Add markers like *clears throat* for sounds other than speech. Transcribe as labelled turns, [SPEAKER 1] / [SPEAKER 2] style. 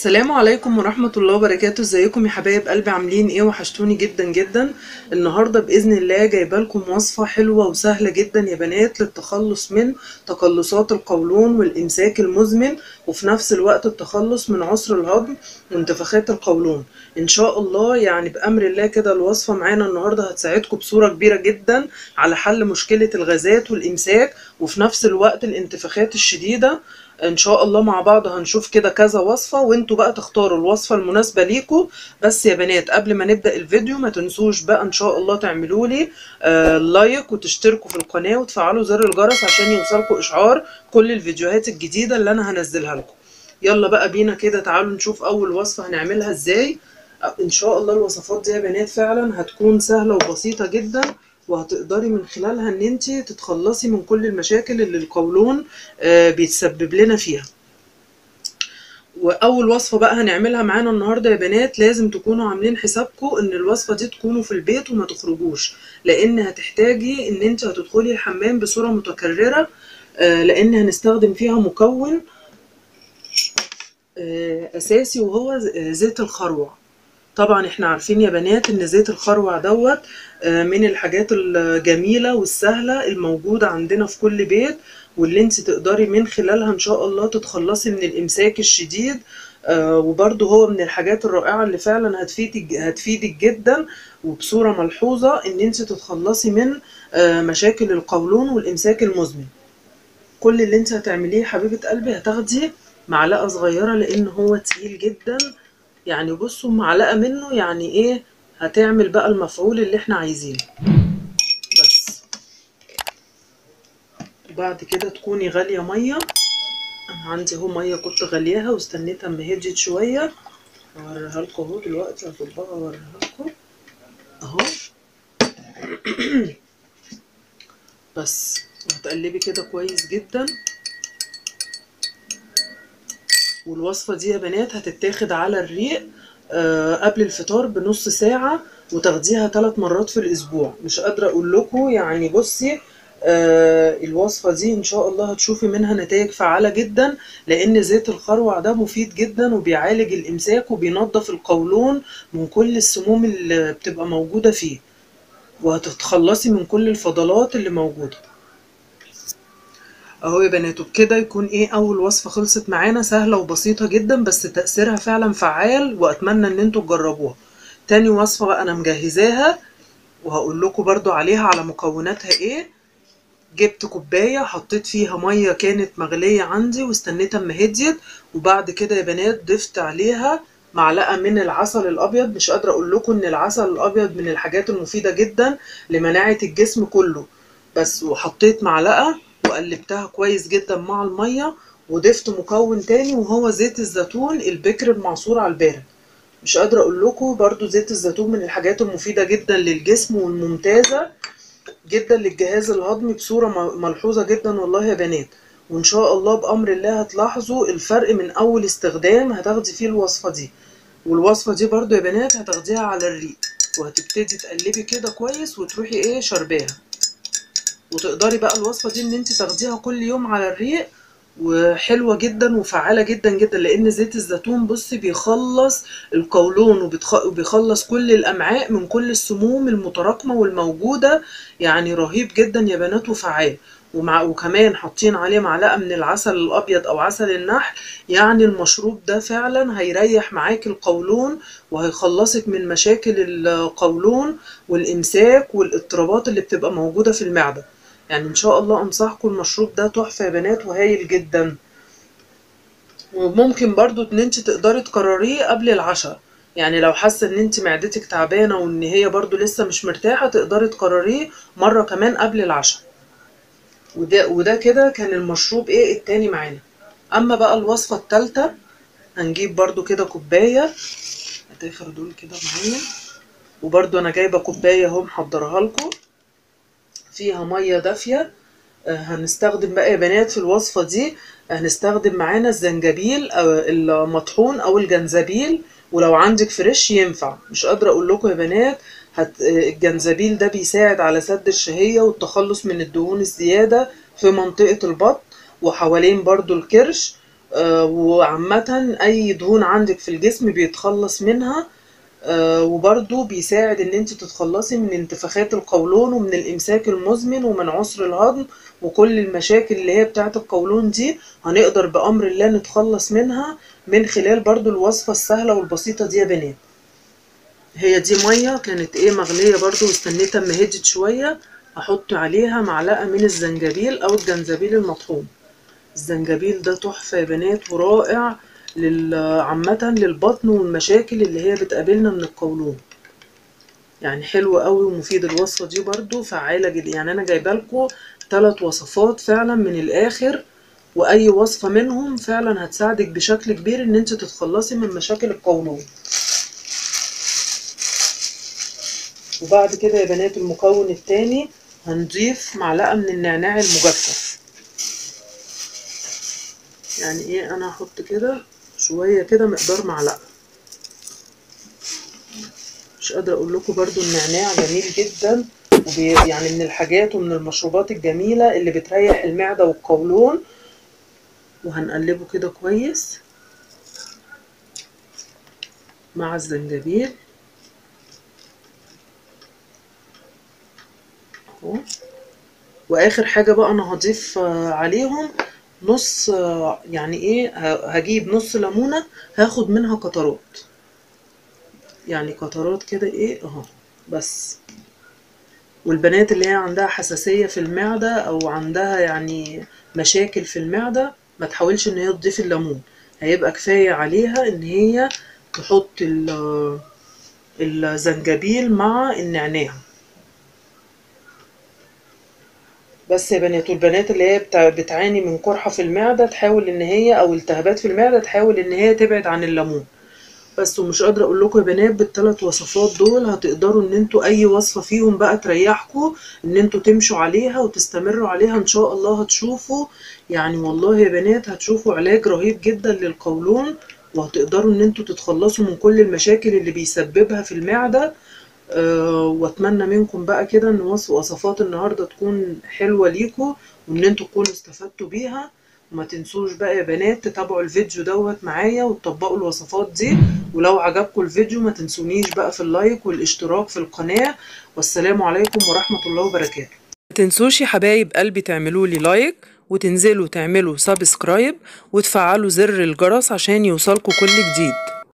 [SPEAKER 1] السلام عليكم ورحمة الله وبركاته. ازيكم يا حبايب قلبي؟ عاملين إيه؟ وحشتوني جدا جدا. النهاردة بإذن الله جايبة لكم وصفة حلوة وسهلة جدا يا بنات للتخلص من تقلصات القولون والإمساك المزمن وفي نفس الوقت التخلص من عسر الهضم وانتفاخات القولون. إن شاء الله يعني بأمر الله كده الوصفة معانا النهاردة هتساعدكم بصورة كبيرة جدا على حل مشكلة الغازات والإمساك وفي نفس الوقت الانتفاخات الشديدة إن شاء الله مع بعض هنشوف كده كذا وصفة وإنتوا بقى تختاروا الوصفة المناسبة ليكم بس يا بنات قبل ما نبدأ الفيديو ما تنسوش بقى إن شاء الله تعملوا لي آه لايك وتشتركوا في القناة وتفعلوا زر الجرس عشان يوصلكم إشعار كل الفيديوهات الجديدة اللي أنا هنزلها لكم. يلا بقى بينا كده تعالوا نشوف أول وصفة هنعملها إزاي. إن شاء الله الوصفات دي يا بنات فعلا هتكون سهلة وبسيطة جدا. وهتقدري من خلالها إن أنت تتخلصي من كل المشاكل اللي القولون آه بيتسبب لنا فيها. وأول وصفة بقى هنعملها معانا النهارده يا بنات لازم تكونوا عاملين حسابكم إن الوصفة دي تكونوا في البيت وما تخرجوش لأن هتحتاجي إن أنت هتدخلي الحمام بصورة متكررة آه لأن هنستخدم فيها مكون آه أساسي وهو زيت الخروع. طبعا إحنا عارفين يا بنات إن زيت الخروع دوت من الحاجات الجميلة والسهلة الموجودة عندنا في كل بيت واللي انت تقدري من خلالها إن شاء الله تتخلصي من الإمساك الشديد وبرده هو من الحاجات الرائعة اللي فعلا هتفيدك, هتفيدك جدا وبصورة ملحوظة إن انت تتخلصي من مشاكل القولون والإمساك المزمن. كل اللي انت هتعمليه حبيبة قلبي هتاخدي معلقة صغيرة لأن هو تقيل جدا. يعني بصوا معلقة منه يعني إيه هتعمل بقى المفعول اللي إحنا عايزينه. بس. وبعد كده تكوني غالية مية. أنا عندي أهو مية كنت غالياها واستنيت أما هديت شوية. هوريها لكم أهو دلوقتي هصبها اوريها لكم. أهو. *clears throat* بس. وهتقلبي كده كويس جدا. والوصفة دي يا بنات هتتاخد على الريق آه قبل الفطار بنص ساعة وتاخديها ثلاث مرات في الأسبوع. مش قادرة أقول لكم يعني بصي آه الوصفة دي إن شاء الله هتشوفي منها نتائج فعالة جدا لأن زيت الخروع ده مفيد جدا وبيعالج الإمساك وبينظف القولون من كل السموم اللي بتبقى موجودة فيه. وهتتخلصي من كل الفضلات اللي موجودة. أهو يا بنات وبكده يكون إيه أول وصفة خلصت معانا سهلة وبسيطة جدا بس تأثيرها فعلا فعال وأتمنى إن أنتوا تجربوها. تاني وصفة بقى أنا مجهزاها وهقول لكم برضو عليها على مكوناتها إيه. جبت كوباية حطيت فيها مية كانت مغلية عندي واستنيت أما هديت وبعد كده يا بنات ضفت عليها معلقة من العسل الأبيض. مش قادرة أقول لكم إن العسل الأبيض من الحاجات المفيدة جدا لمناعة الجسم كله بس وحطيت معلقة وقلبتها كويس جدا مع المية وضفت مكون تاني وهو زيت الزيتون البكر المعصور على البارد. مش قادرة أقول لكم برضو زيت الزيتون من الحاجات المفيدة جدا للجسم والممتازة جدا للجهاز الهضمي بصورة ملحوظة جدا والله يا بنات. وإن شاء الله بأمر الله هتلاحظوا الفرق من أول استخدام هتاخدي فيه الوصفة دي. والوصفة دي برضو يا بنات هتاخديها على الريق وهتبتدي تقلبي كده كويس وتروحي إيه شرباها وتقدري بقى الوصفة دي إن انت تاخديها كل يوم على الريق وحلوة جدا وفعالة جدا جدا لأن زيت الزيتون بصي بيخلص القولون وبيخلص كل الأمعاء من كل السموم المتراكمة والموجودة يعني رهيب جدا يا بنات وفعال. ومع وكمان حاطين عليه معلقة من العسل الأبيض أو عسل النحل يعني المشروب ده فعلا هيريح معاك القولون وهيخلصك من مشاكل القولون والإمساك والإضطرابات اللي بتبقى موجودة في المعدة. يعني إن شاء الله أنصحكم المشروب ده تحفة يا بنات وهايل جدا. وممكن برضو إن أنت تقدري تكرريه قبل العشاء. يعني لو حاسة إن أنت معدتك تعبانة وإن هي برضو لسه مش مرتاحة تقدري تكرريه مرة كمان قبل العشاء. وده وده كده كان المشروب إيه التاني معانا. أما بقى الوصفة التالتة هنجيب برضو كده كوباية. هتاخر دول كده معايا. وبرضو أنا جايبة كوباية أهو محضرها لكم. فيها مية دافية هنستخدم بقى يا بنات في الوصفة دي هنستخدم معانا الزنجبيل أو المطحون أو الجنزبيل ولو عندك فريش ينفع. مش قادرة أقول لكم يا بنات هت... الجنزبيل ده بيساعد على سد الشهية والتخلص من الدهون الزيادة في منطقة البطن وحوالين برضو الكرش آه، وعامة أي دهون عندك في الجسم بيتخلص منها آه، وبرضو بيساعد إن أنت تتخلصي من انتفاخات القولون ومن الإمساك المزمن ومن عسر الهضم وكل المشاكل اللي هي بتاعت القولون دي هنقدر بأمر الله نتخلص منها من خلال برضو الوصفة السهلة والبسيطة دي يا بنات. هي دي مية كانت إيه مغلية برضو واستنيت أما هدت شوية أحط عليها معلقة من الزنجبيل أو الجنزبيل المطحون. الزنجبيل ده تحفة يا بنات ورائع. لل- عامة للبطن والمشاكل اللي هي بتقابلنا من القولون. يعني حلو قوي ومفيد الوصفة دي برضو فعالة جدا. يعني أنا جايبة لكم ثلاث وصفات فعلا من الآخر وأي وصفة منهم فعلا هتساعدك بشكل كبير إن أنت تتخلصي من مشاكل القولون. وبعد كده يا بنات المكون التاني هنضيف معلقة من النعناع المجفف. يعني إيه؟ أنا هحط كده. شوية كده مقدار معلقة. مش قادرة أقول لكم برضو النعناع جميل جدا يعني من الحاجات ومن المشروبات الجميلة اللي بتريح المعدة والقولون. وهنقلبه كده كويس. مع الزنجبيل. أهو. وآخر حاجة بقى أنا هضيف عليهم نص يعني إيه هجيب نص ليمونة هاخد منها قطرات يعني قطرات كده إيه أهو بس. والبنات اللي هي عندها حساسية في المعدة أو عندها يعني مشاكل في المعدة ما تحاولش إن هي تضيف الليمون. هيبقى كفاية عليها إن هي تحط ال- الزنجبيل مع النعناع. بس يا بنات والبنات اللي هي بتع- بتعاني من قرحة في المعدة تحاول إن هي أو التهابات في المعدة تحاول إن هي تبعد عن الليمون. بس ومش قادرة أقول لكم يا بنات بالثلاث وصفات دول هتقدروا إن أنتوا أي وصفة فيهم بقى تريحكم إن أنتوا تمشوا عليها وتستمروا عليها إن شاء الله هتشوفوا. يعني والله يا بنات هتشوفوا علاج رهيب جدا للقولون وهتقدروا إن أنتوا تتخلصوا من كل المشاكل اللي بيسببها في المعدة. أه واتمنى منكم بقى كده ان وصف وصفات النهارده تكون حلوة ليكم وان أنتوا تكونوا استفدتوا بيها. وما تنسوش بقى يا بنات تتابعوا الفيديو دوت معايا وتطبقوا الوصفات دي. ولو عجبكم الفيديو ما تنسونيش بقى في ال like والاشتراك في القناة. والسلام عليكم ورحمة الله وبركاته. ما تنسوش يا حبايب قلبي تعملوا لي like وتنزلوا تعملوا subscribe وتفعلوا زر الجرس عشان يوصلكوا كل جديد.